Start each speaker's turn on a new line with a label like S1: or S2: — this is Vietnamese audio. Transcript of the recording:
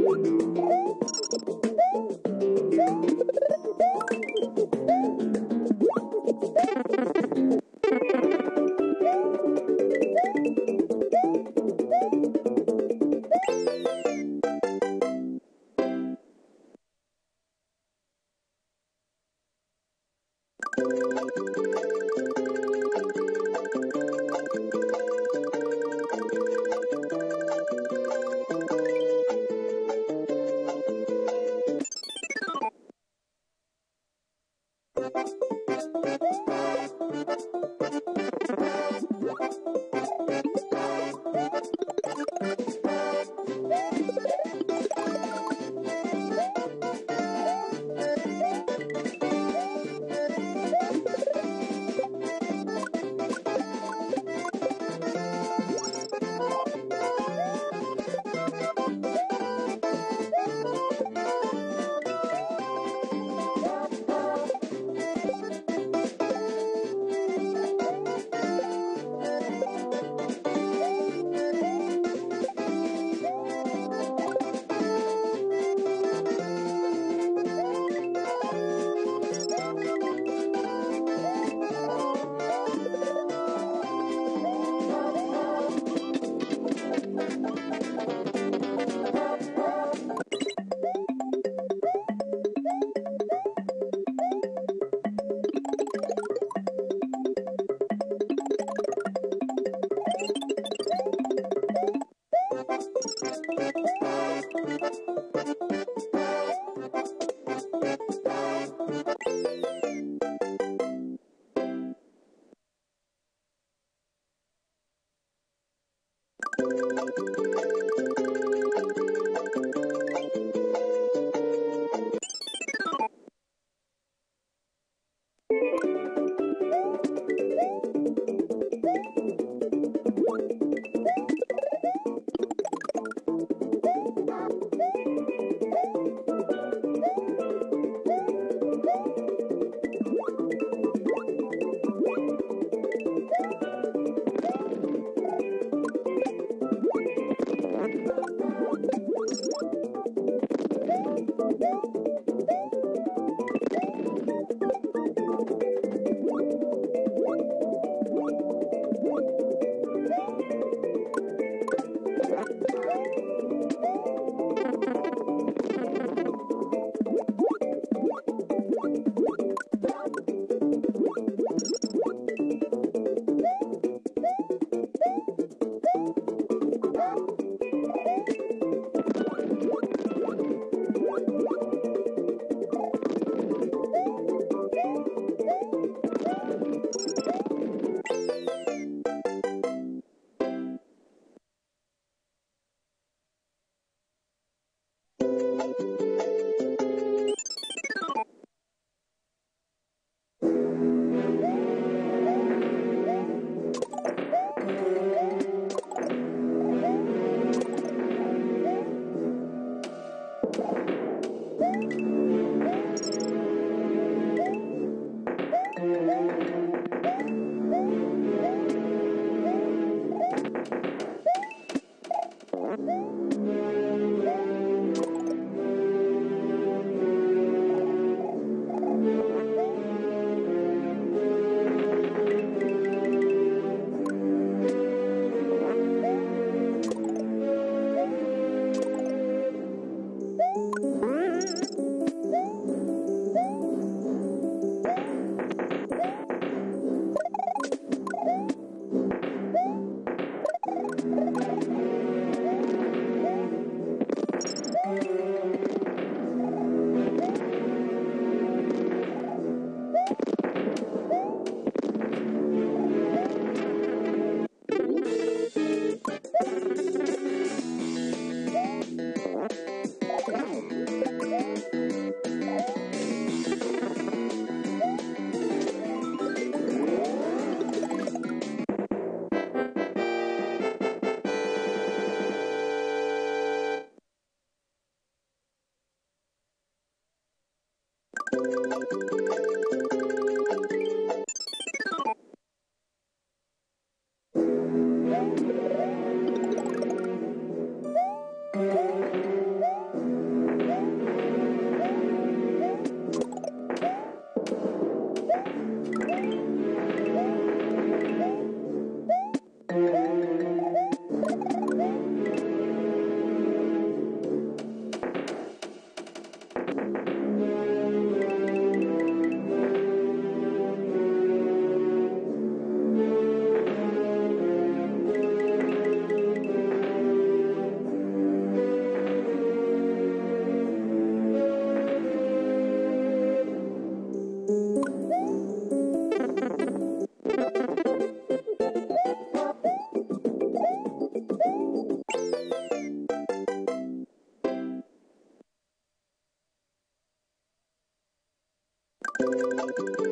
S1: Thank you.
S2: thank you
S1: Música Thank you.